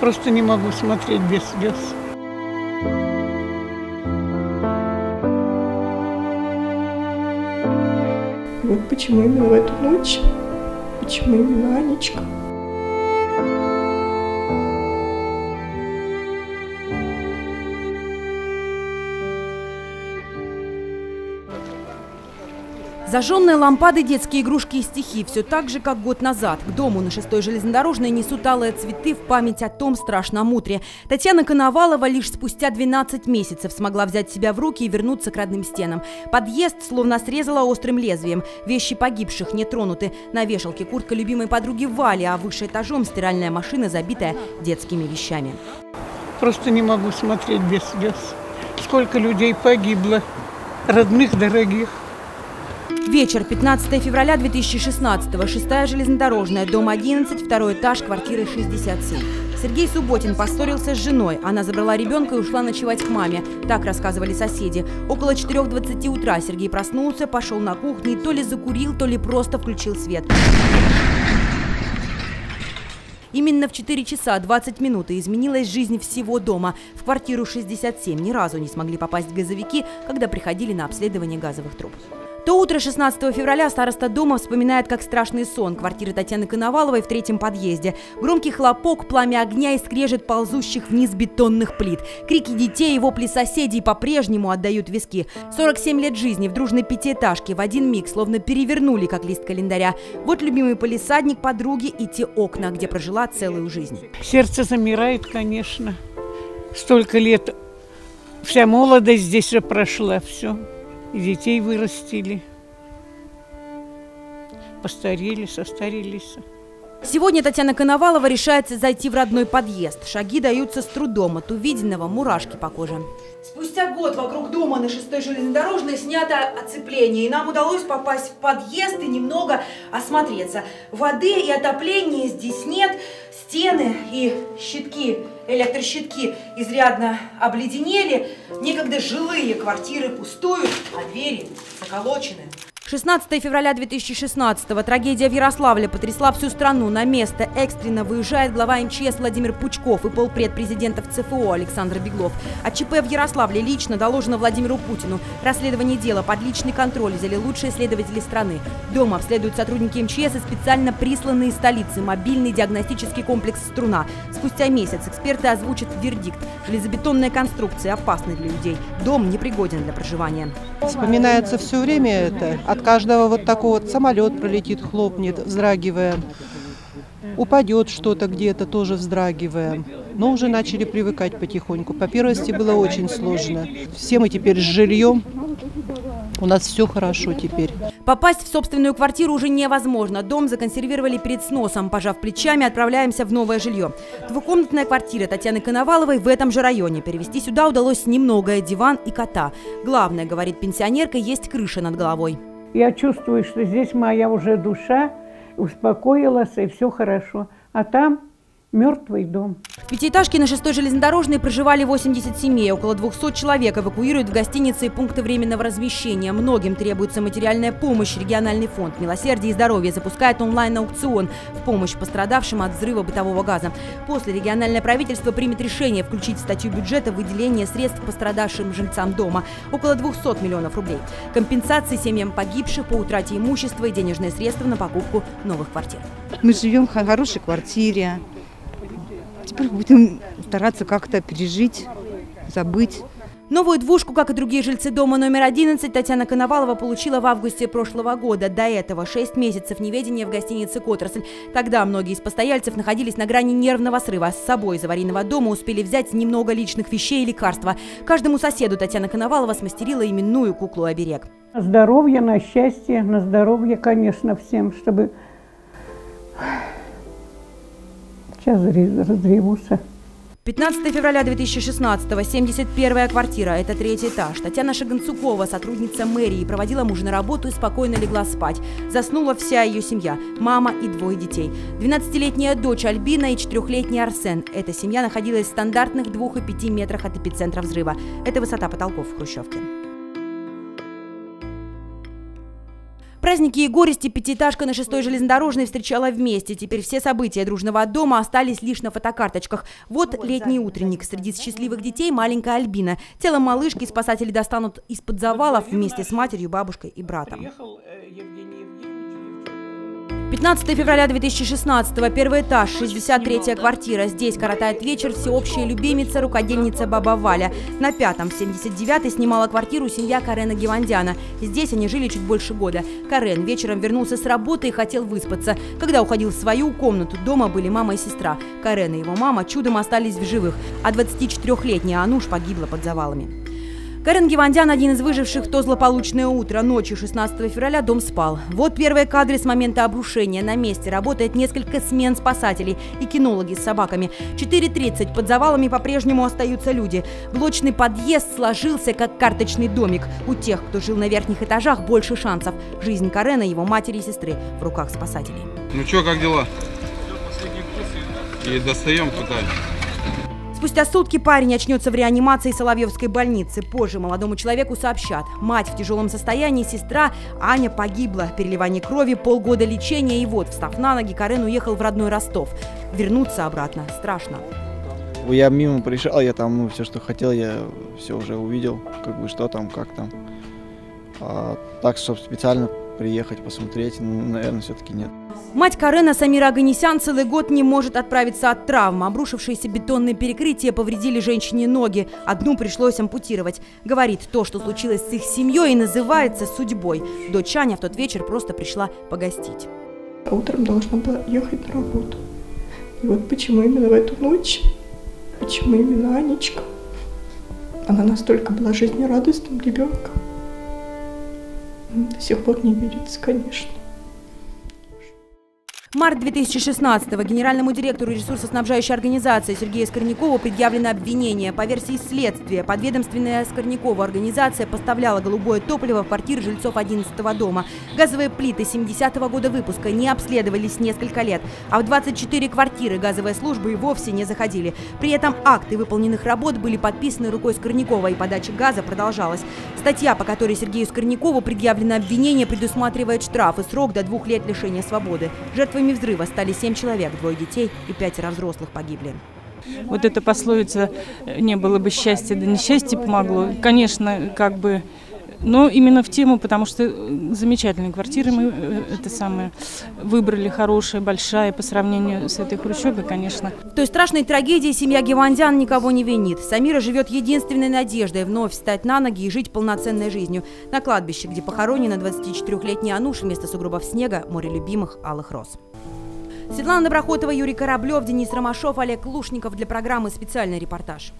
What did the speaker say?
Просто не могу смотреть без слез. Вот почему именно в эту ночь, почему именно Анечка. Зажженные лампады, детские игрушки и стихи. Все так же, как год назад. К дому на шестой железнодорожной несут алые цветы в память о том страшном утре. Татьяна Коновалова лишь спустя 12 месяцев смогла взять себя в руки и вернуться к родным стенам. Подъезд словно срезала острым лезвием. Вещи погибших не тронуты. На вешалке куртка любимой подруги Вали, а выше этажом стиральная машина, забитая детскими вещами. Просто не могу смотреть без слез. Сколько людей погибло, родных, дорогих. Вечер, 15 февраля 2016 шестая железнодорожная, дом 11, второй этаж, квартиры 67. Сергей Субботин поссорился с женой. Она забрала ребенка и ушла ночевать к маме. Так рассказывали соседи. Около 4.20 утра Сергей проснулся, пошел на кухню и то ли закурил, то ли просто включил свет. Именно в 4 часа 20 минут изменилась жизнь всего дома. В квартиру 67 ни разу не смогли попасть газовики, когда приходили на обследование газовых труб. То утро 16 февраля староста дома вспоминает как страшный сон квартиры Татьяны Коноваловой в третьем подъезде. Громкий хлопок, пламя огня и скрежет ползущих вниз бетонных плит. Крики детей и вопли соседей по-прежнему отдают виски. 47 лет жизни в дружной пятиэтажке в один миг словно перевернули, как лист календаря. Вот любимый полисадник подруги и те окна, где прожила целую жизнь. Сердце замирает, конечно. Столько лет, вся молодость здесь же прошла, все. И детей вырастили. Постарели, состарились. Сегодня Татьяна Коновалова решается зайти в родной подъезд. Шаги даются с трудом. От увиденного мурашки по коже. Спустя год вокруг дома на шестой железнодорожной снято оцепление. И нам удалось попасть в подъезд и немного осмотреться. Воды и отопления здесь нет. Стены и щитки, электрощитки изрядно обледенели. Некогда жилые квартиры пустуют, а двери заколочены. 16 февраля 2016-го. Трагедия в Ярославле потрясла всю страну. На место экстренно выезжает глава МЧС Владимир Пучков и полпред президентов ЦФО Александр Беглов. От ЧП в Ярославле лично доложено Владимиру Путину. Расследование дела под личный контроль взяли лучшие следователи страны. Дома обследуют сотрудники МЧС и специально присланные из столицы мобильный диагностический комплекс «Струна». Спустя месяц эксперты озвучат вердикт. Железобетонная конструкция опасна для людей. Дом непригоден для проживания. Вспоминается все время это от каждого вот такого вот самолет пролетит, хлопнет, вздрагивая. Упадет что-то где-то, тоже вздрагивая. Но уже начали привыкать потихоньку. По первости было очень сложно. Все мы теперь с жильем. У нас все хорошо теперь. Попасть в собственную квартиру уже невозможно. Дом законсервировали перед сносом. Пожав плечами, отправляемся в новое жилье. Двухкомнатная квартира Татьяны Коноваловой в этом же районе. Перевести сюда удалось немногое – диван и кота. Главное, говорит пенсионерка, есть крыша над головой. Я чувствую, что здесь моя уже душа успокоилась, и все хорошо. А там мертвый дом. В пятиэтажке на шестой железнодорожной проживали 80 семей. Около 200 человек эвакуируют в гостиницы и пункты временного размещения. Многим требуется материальная помощь. Региональный фонд «Милосердие и здоровье» запускает онлайн-аукцион в помощь пострадавшим от взрыва бытового газа. После региональное правительство примет решение включить в статью бюджета выделение средств пострадавшим жильцам дома. Около 200 миллионов рублей. Компенсации семьям погибших по утрате имущества и денежные средства на покупку новых квартир. Мы живем в хорошей квартире. Теперь будем стараться как-то пережить, забыть. Новую двушку, как и другие жильцы дома номер 11, Татьяна Коновалова получила в августе прошлого года. До этого 6 месяцев неведения в гостинице «Котрасль». Тогда многие из постояльцев находились на грани нервного срыва. С собой из аварийного дома успели взять немного личных вещей и лекарства. Каждому соседу Татьяна Коновалова смастерила именную куклу-оберег. На здоровье, на счастье, на здоровье, конечно, всем, чтобы... Сейчас разревуся. 15 февраля 2016 71 квартира, это третий этаж. Татьяна Шаганцукова, сотрудница мэрии, проводила мужа на работу и спокойно легла спать. Заснула вся ее семья, мама и двое детей. 12-летняя дочь Альбина и 4-летний Арсен. Эта семья находилась в стандартных 2 и 5 метрах от эпицентра взрыва. Это высота потолков в Хрущевке. Праздники и горести пятиэтажка на шестой железнодорожной встречала вместе. Теперь все события дружного дома остались лишь на фотокарточках. Вот летний утренник. Среди счастливых детей маленькая Альбина. Тело малышки спасатели достанут из-под завалов вместе с матерью, бабушкой и братом. 15 февраля 2016 первый этаж, 63-я квартира. Здесь коротает вечер всеобщая любимица, рукодельница Баба Валя. На пятом, в 79-й, снимала квартиру семья Карена Гевандяна. Здесь они жили чуть больше года. Карен вечером вернулся с работы и хотел выспаться. Когда уходил в свою комнату, дома были мама и сестра. Карен и его мама чудом остались в живых, а 24-летняя Ануш погибла под завалами. Карен Гевандян – один из выживших в то злополучное утро. Ночью 16 февраля дом спал. Вот первые кадры с момента обрушения. На месте работает несколько смен спасателей и кинологи с собаками. 4.30 под завалами по-прежнему остаются люди. Блочный подъезд сложился как карточный домик. У тех, кто жил на верхних этажах, больше шансов. Жизнь Карена, его матери и сестры в руках спасателей. Ну что, как дела? И достаем пытаемся. Спустя сутки парень очнется в реанимации Соловьевской больницы. Позже молодому человеку сообщат. Мать в тяжелом состоянии, сестра Аня погибла. Переливание крови, полгода лечения. И вот, встав на ноги, Карен уехал в родной Ростов. Вернуться обратно страшно. Я мимо приезжал, я там, ну, все, что хотел, я все уже увидел, как бы, что там, как там. А так, чтобы специально приехать, посмотреть, ну, наверное, все-таки нет. Мать Карена Самира Аганесян целый год не может отправиться от травм. Обрушившиеся бетонные перекрытия повредили женщине ноги. Одну пришлось ампутировать. Говорит, то, что случилось с их семьей, и называется судьбой. Дочь Аня в тот вечер просто пришла погостить. Утром должна была ехать на работу. И вот почему именно в эту ночь, почему именно Анечка, она настолько была жизнерадостным ребенком. До сих пор не верится, конечно. Март 2016-го генеральному директору ресурсоснабжающей организации Сергею Скорнякову предъявлено обвинение. По версии следствия, подведомственная Скорнякову организация поставляла голубое топливо в квартиры жильцов 11-го дома. Газовые плиты 70-го года выпуска не обследовались несколько лет, а в 24 квартиры газовые службы и вовсе не заходили. При этом акты выполненных работ были подписаны рукой Скорнякова, и подача газа продолжалась. Статья, по которой Сергею Скорнякову предъявлено обвинение, предусматривает штраф и срок до двух лет лишения свободы. Жертвами взрыва стали семь человек, двое детей и пятеро взрослых погибли. Вот эта пословица «не было бы счастья, да несчастье помогло». Конечно, как бы но именно в тему, потому что замечательные квартиры мы э, это самое выбрали, хорошая, большая по сравнению с этой хрущебой, конечно. В той страшной трагедии семья Гевандян никого не винит. Самира живет единственной надеждой вновь встать на ноги и жить полноценной жизнью. На кладбище, где похоронена 24-летняя Ануша вместо сугробов снега, море любимых алых роз. Светлана Доброхотова, Юрий Кораблев, Денис Ромашов, Олег Лушников для программы «Специальный репортаж».